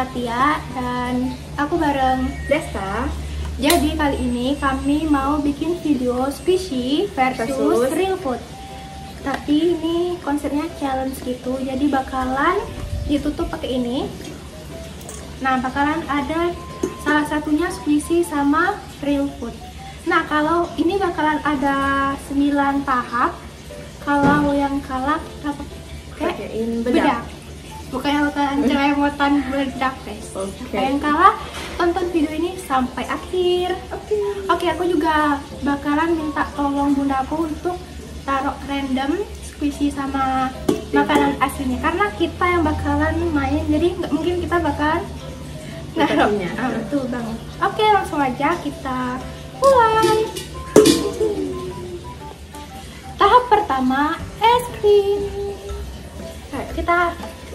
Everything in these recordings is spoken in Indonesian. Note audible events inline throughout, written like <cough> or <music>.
aku Atia dan aku bareng Desta Jadi kali ini kami mau bikin video squishy versus, Versus. real food Tapi ini konsepnya challenge gitu Jadi bakalan ditutup pakai ini Nah bakalan ada salah satunya squishy sama real food Nah kalau ini bakalan ada 9 tahap Kalau yang kalah apa? Kayak bedak. bedak. Bukan yang bakalan ceremotan bedak guys. Oke. Siapa yang kalah tonton video ini sampai akhir. Oke. Oke, aku juga bakalan minta tolong bundaku untuk taruh random squishy sama makanan aslinya karena kita yang bakalan main jadi nggak mungkin kita bakalan Kita naruh. punya. Ah, betul banget. Oke, langsung aja kita mulai. Tahap pertama es krim. Nah, kita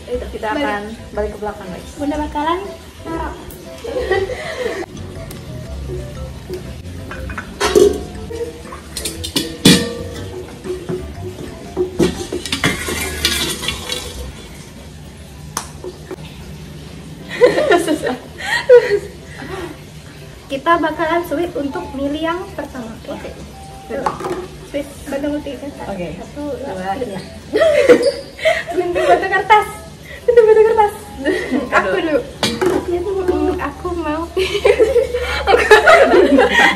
Itu kita Balik. akan balik ke belakang guys. Bunda bakalan naruh. Kita bakalan sweet untuk milih yang pertama. Oke. Sweet bandung ulti kan? Oke. Satu, dua, tiga. Gunting batu kertas. Aku. Hmm, aku mau. <laughs>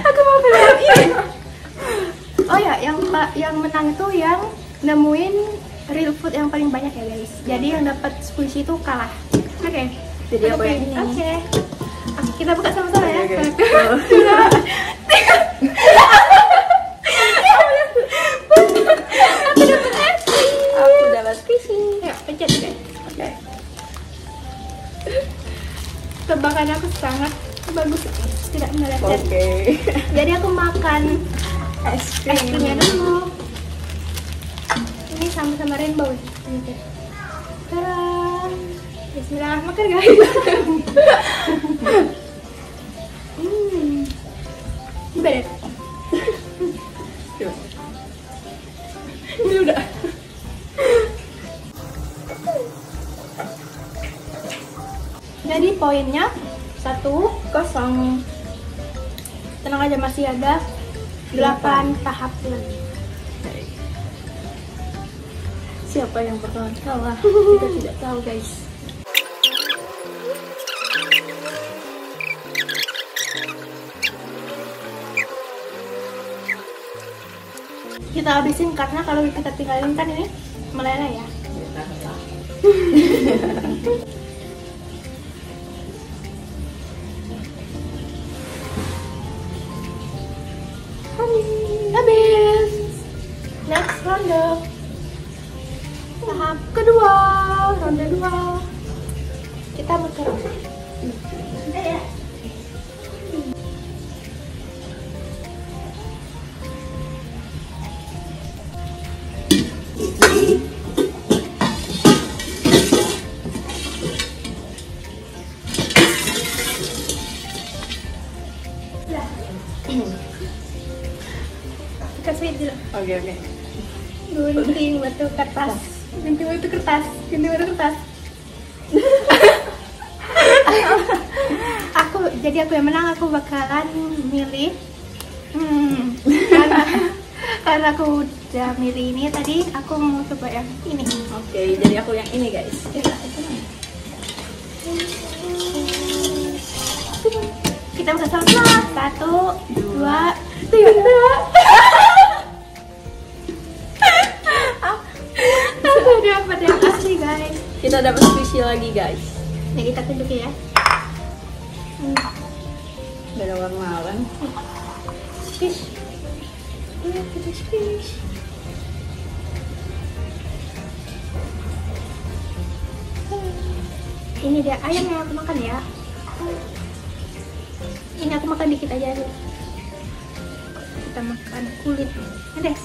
aku mau ini. Oh ya, yang yang menang itu yang nemuin real food yang paling banyak ya guys. Jadi yang dapat squishy itu kalah. Oke. Jadi aku yang pilih ini. Oke. Oke, kita buka sama-sama ya. Oke, <laughs> oke. <laughs> Satu, dua, tiga. Aku dapat es krim. Aku dapat squishy. Ayo, pencet deh. Oke. Tebakan aku sangat bagus, tidak meleset. Oke. Jadi aku makan Es krimnya dulu. Ini sama-sama rainbow. Tada! Bismillah, makan guys. <laughs> hmm. Beres. Poinnya satu Kosong. tenang aja masih ada delapan tahap lagi. Siapa yang bakalan kalah? <laughs> Kita tidak tahu guys. Kita habisin karena kalau kita tinggalin kan ini meleleh ya. <laughs> Kita ya. Kasih dulu. Oke oke. Gunting batu kertas. Gunting batu kertas. Gunting batu kertas. aku jadi aku yang menang aku bakalan milih hmm, <laughs> karena karena aku udah milih ini tadi aku mau coba yang ini Oke, jadi aku yang ini guys. kita buka sama satu dua tiga aku dapat yang asli guys Kita dapat squishy lagi guys. Nah, kita tunjukin ya. Hmm. Beda warna? Squish. Kita squish. Ini dia ayam yang aku makan ya. Ini aku makan dikit aja dulu. Kita makan kulit. Ada.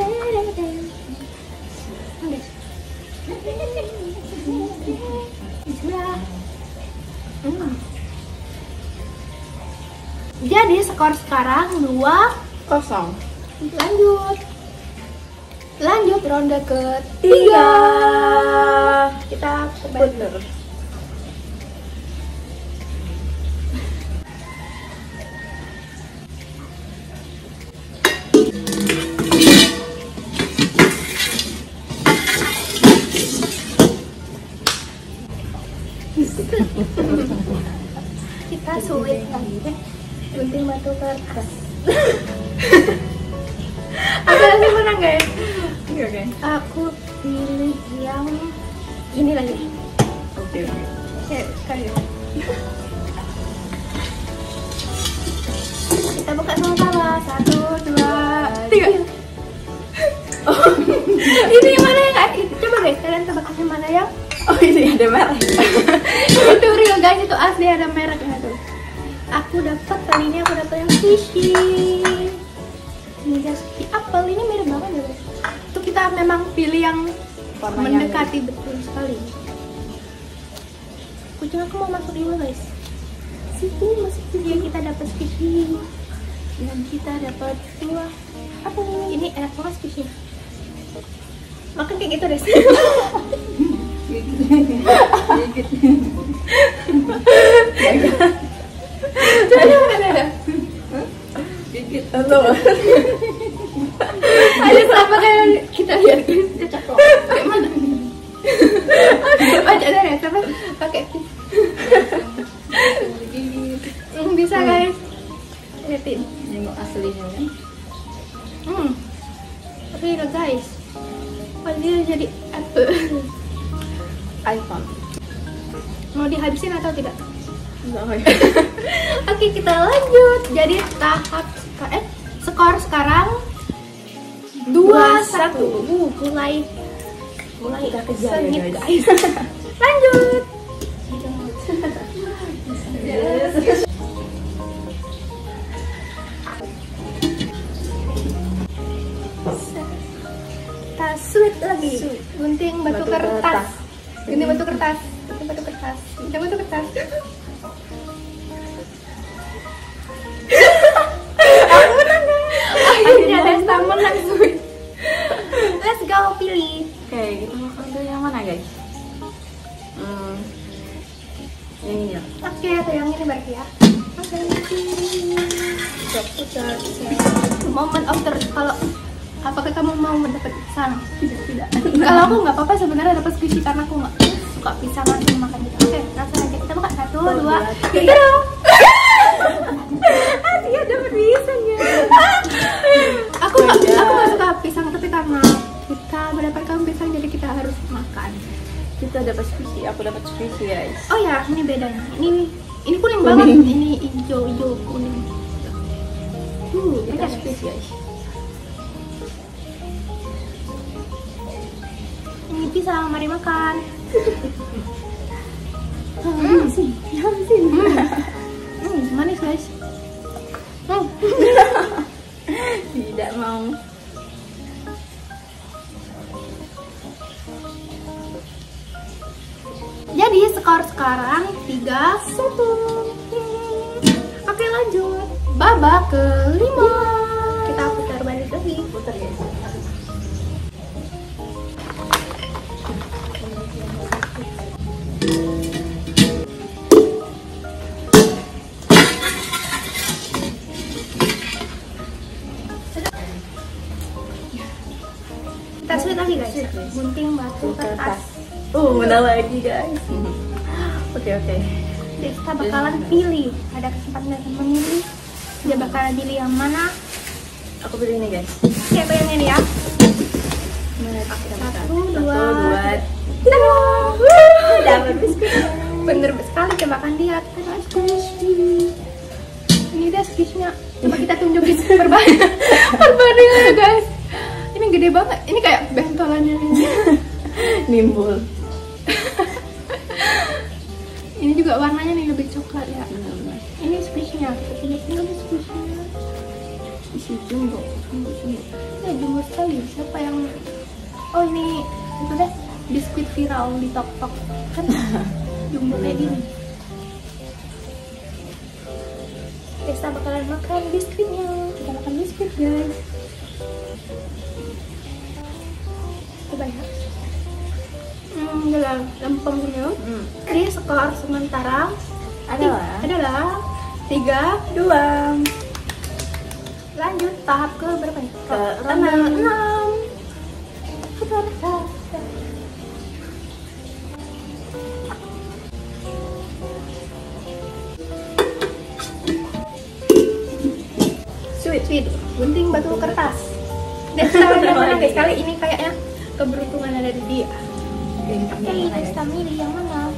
Ada. Bismillah. Jadi skor sekarang 2 Kosong. Lanjut Lanjut ronde ketiga Tiga. kita coba buka sama-sama satu dua tiga. oh <laughs> ini yang mana yang coba guys kalian tebak yang mana yang Oh ini ada merah. <laughs> itu real guys. Itu asli ada mereknya tuh. Aku dapat kali ini aku dapat yang ini dia seperti apel. Ini mirip banget ya guys. Itu kita memang pilih yang Warnanya mendekati betul sekali. Kucing aku mau masuk juga guys? Situ masuk dia kita dapat fishy dan kita dapat dua apa ini? Enak banget fishy makan kayak gitu deh Gigit. ada ada ada ada kita lihat. Kayak mana? Baca ya tapi pakai bisa guys. Liatin Nengok aslinya kan. hmm tapi udah guys oh dia jadi apple <laughs> iPhone. mau dihabisin atau tidak Oke. <laughs> oke kita lanjut jadi tahap eh skor sekarang dua satu uh, mulai mulai Kita kejar ya, sengit, guys. <laughs> lanjut kita sweet lagi. Gunting batu, Batu kertas. kertas. gunting batu kertas. Gunting batu kertas. Gunting batu kertas mendapat pisang tidak tidak. Kalau aku nggak apa-apa sebenarnya dapat squishy karena aku nggak suka pisang langsung makan gitu. Oke langsung aja. Kita buka satu dua tiga. <laughs> Asia dapat pisang ya. Aku nggak aku nggak suka pisang tapi karena kita mendapatkan pisang jadi kita harus makan. Kita dapat squishy, aku dapat squishy guys. oh ya ini bedanya. Ini ini kuning, Kuning. banget. Ini hijau hijau kuning. Uh Kita squishy guys. Ini pisang, mari makan. Hmm, sih, jangan sih. Hmm, manis guys. Hmm. Tidak mau. Jadi skor sekarang 3-1 Oke lanjut Babak kelima Kita putar balik lagi Putar guys. Kita sulit lagi guys. Gunting batu kertas Oh, mana lagi guys? Oke oke. Jadi kita bakalan pilih Ada kesempatan untuk memilih Dia bakalan pilih yang mana Aku pilih ini guys. Siapa yang ini ya? Satu, dua, dua. tiga. Dapat biskuit. Bener sekali coba kan lihat. Ini dia squishnya. Coba kita tunjukin <laughs> perbandingan perbandingannya guys. Ini gede banget. Ini kayak bentolannya ini. Nimbul. Ini juga warnanya nih lebih coklat ya. Ini squishnya. Kita tunjukin lebih squishnya. Isi jumbo. Jumbo, jumbo. Ya jumbo sekali. Siapa yang Oh ini itu deh biskuit viral di tok tok kan <laughs> jumbo kayak gini. Kita bakalan makan biskuitnya. Kita makan biskuit guys. Coba ya. Hmm. jalan lempeng dulu Hmm. jadi skor sementara Adalah adalah tiga dua. lanjut tahap ke berapa nih Ke enam. Sweet sweet. Gunting batu kertas. Dan mana guys. Kali ini kayaknya keberuntungan ada di dia. Desta guys? milih yang mana?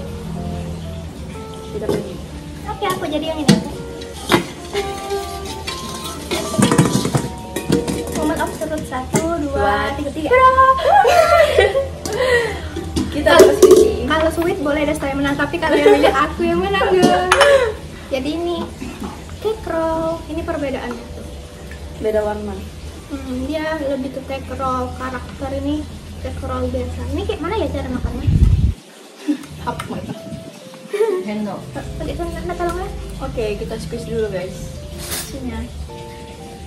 Oke aku jadi yang ini absolut satu dua tiga tiga. <laughs> Kita harus kalau sweet boleh Desta yang menang tapi kalau yang milih aku yang menang guys jadi ini cake roll. Ini perbedaannya tuh Beda warna. hmm, dia lebih ke cake roll. Karakter ini cake roll biasa. Ini kayak mana ya cara makannya? Hap Handle. tadi kan anda tolongnya Oke, kita squeeze dulu guys. sini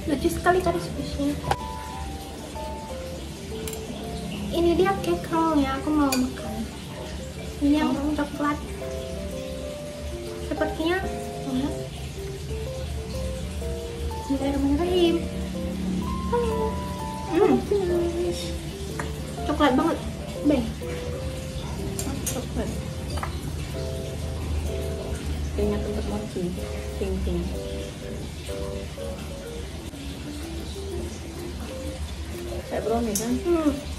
lucu sekali tadi squishnya ini dia cake rollnya aku mau makan ini yang coklat sepertinya? Bismillahirrahmanirrahim hmm. coklat banget bang Coklat. Kayaknya tempat mochi. Pink pink. Kayak brownie kan? Hmm.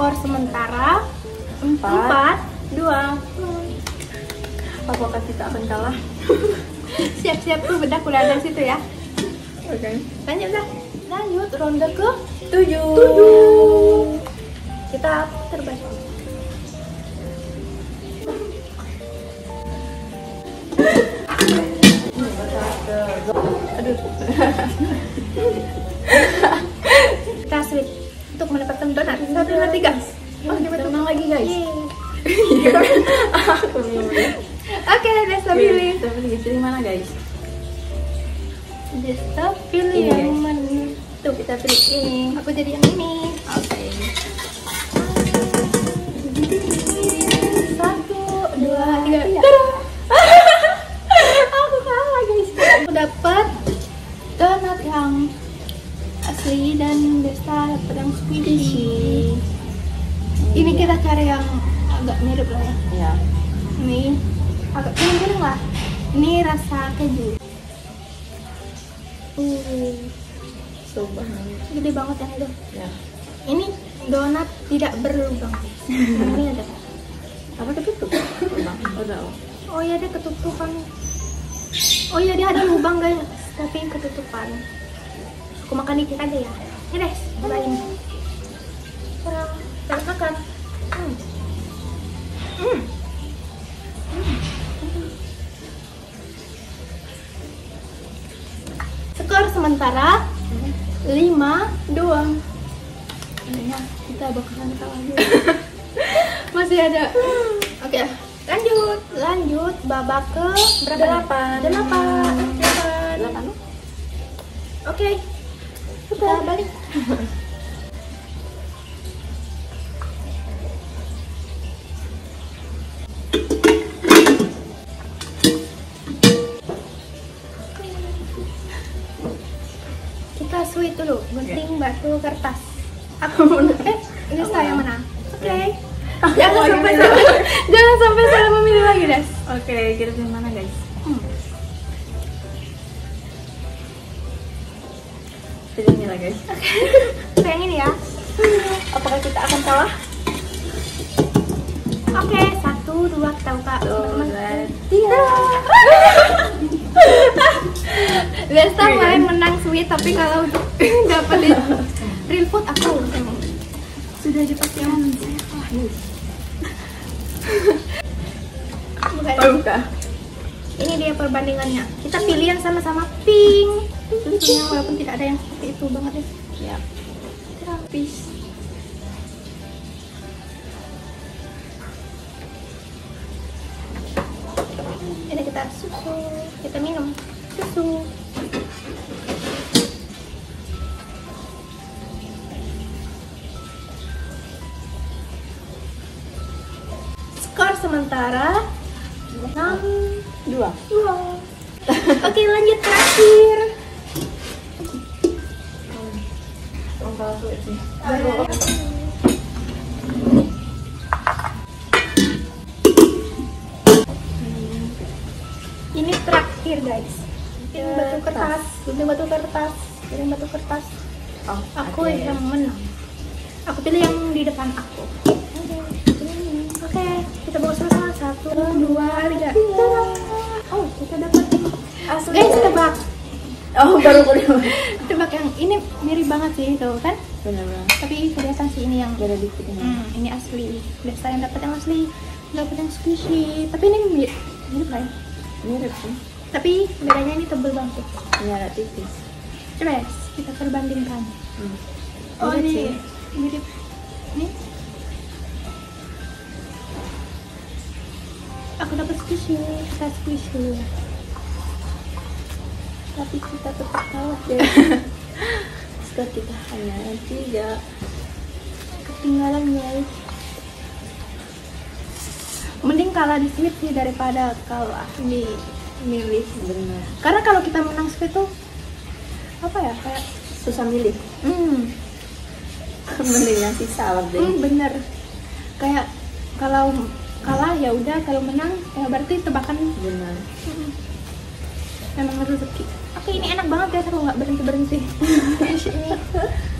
Skor sementara Empat. 4 2 Apakah kita akan kalah? <laughs> Siap-siap tuh bedak udah ada situ ya. Oke. Lanjut dah. Lanjut ronde ke Tujuh. 7. Kita terbaik. <laughs> Aduh. <laughs> Kita sulit untuk mendapatkan dua tiga. Oh, Kita menang lagi guys. <laughs> Oke, Desta pilih. Kita pilih pilih mana guys? Desta pilih Ini, yang mana? Tuh kita pilih ini. Aku jadi yang ini. Oke. Satu, dua, tiga. <laughs> Aku kalah guys. Aku dapat donat yang asli dan Desta dapat yang squishy. Ini kita cari yang agak mirip lah ya. Ya. Ini agak kering lah. Ini rasa keju. Uh, Coba. gede banget yang itu. Ya. Ini donat tidak berlubang. ini ada. Apa ketutup? Udah. Udah. Oh iya dia ketutupan. Oh iya dia ada lubang guys, tapi ketutupan. Aku makan dikit aja ya. Ya deh, cobain. Kurang, harus makan. Hmm. Hmm. Skor sementara 5 2 Kayaknya kita bakalan kalah juga. <laughs> Masih ada. Oke, lanjut. Lanjut babak ke berapa? Delapan. Delapan. Delapan. Oke. Kita balik. Kita sweet dulu, gunting batu kertas. Aku <laughs> eh ini saya menang. Oke. Jangan Lagi sampai salah, <laughs> jangan sampai salah memilih lagi, Des. Oke, kita pilih mana guys? Ini lah guys. Saya yang ini ya. Apakah kita akan kalah? Oke, satu, dua, kita buka. Teman-teman. dan Tiga. Oke, kemarin guys. menang sweet, tapi kalau <laughs> di real food aku emang sudah dipastikan saya kalah. Bukan. Buka ini dia perbandingannya. Kita pilih yang sama-sama. Pink. Tentunya walaupun tidak ada yang seperti itu banget ya. Siap terapis. Ini kita susu. Kita minum susu. Skor sementara. 6 Dua. dua. Oke lanjut terakhir. Ini terakhir guys. Ini batu kertas, ini batu kertas, ini batu kertas. Oh, Aku oke. yang menang. Aku pilih yang di depan aku. Oke, kita bawa satu, dua, tiga. Oh, kita dapat. Asli. Guys, tebak. Oh, baru kedua. <laughs> Tebak yang ini mirip banget sih, tuh kan? Benar-benar. Tapi kelihatan sih ini yang Beda dikit ini. Hmm, ini asli. Desta yang dapat yang asli, dapat yang squishy. Tapi ini mirip, mirip lah ya. Mirip sih. Tapi bedanya ini tebel banget. Ini agak tipis. Coba ya, kita perbandingkan. Hmm. Oh Mirip ini sih. mirip. Ini. Aku dapat squishy, kita squishy. Tapi kita tetap kalah deh. <laughs> Skor kita hanya tiga. Ketinggalan guys. Mending kalah di sweet sih daripada kalah di milih. Benar. Karena kalau kita menang sweet tuh apa ya kayak Susah milih. hmm, <laughs> Mending yang sisa deh. hmm bener kayak kalau kalah ya udah. Kalau menang ya berarti tebakan Benar. memang rezeki. Oke ini enak banget guys aku nggak berhenti berhenti <laughs> ini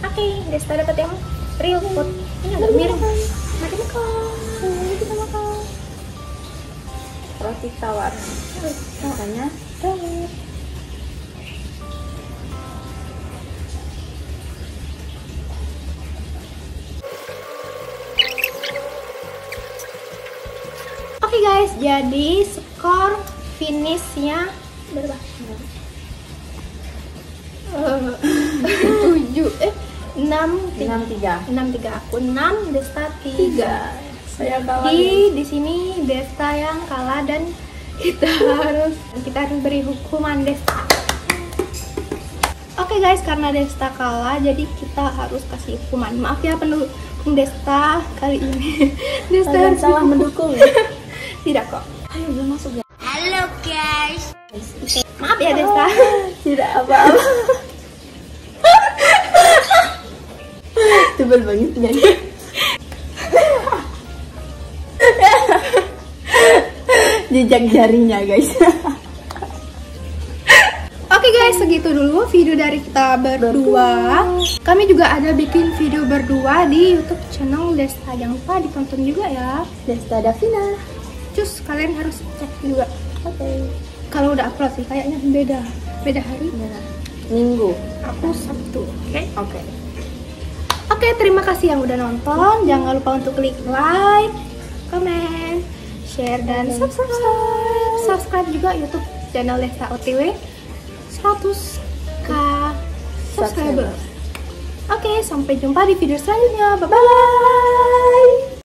oke Desta dapat yang real food. Ini agak mirip mari makan. Kita makan. Roti tawar. Rasanya Tawar. Jadi skor finishnya berapa? Tujuh <laughs> eh enam enam tiga. enam tiga aku enam Desta tiga Saya kalah. di di sini Desta yang kalah dan kita <laughs> harus kita harus beri hukuman Desta. Oke guys, karena Desta kalah, jadi kita harus kasih hukuman. Maaf ya pendukung Desta kali ini. <laughs> Desta salah mendukung. Tidak kok. Ayo belum masuk ya. Maaf ya Desta. <laughs> Tidak apa-apa. <laughs> Tebal banget nyanyi. <laughs> Jejak jarinya guys. Oke guys, segitu dulu video dari kita berdua. Kami juga ada bikin video berdua di YouTube channel Desta. Jangan lupa ditonton juga ya. Desta Davina. Cus, kalian harus cek juga. Oke. Kalau udah upload sih kayaknya beda. Beda hari. Minggu. Aku Sabtu. Oke. Oke. Oke, terima kasih yang udah nonton. Jangan lupa untuk klik like, comment, share dan subscribe. Subscribe juga YouTube channel Desta OTW 100k subscriber. Oke, sampai jumpa di video selanjutnya. Bye bye.